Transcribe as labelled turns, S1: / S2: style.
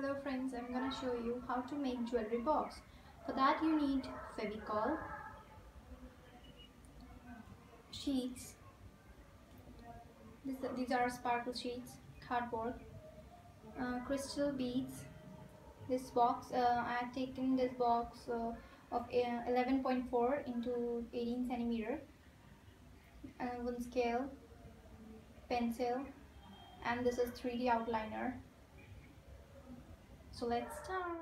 S1: Hello friends, I'm gonna show you how to make jewelry box. For that you need Fevicol, sheets, these are sparkle sheets, cardboard, uh, crystal beads, this box, uh, I have taken this box uh, of 11.4 uh, into 18 centimeter, uh, one scale, pencil, and this is 3D outliner so let's start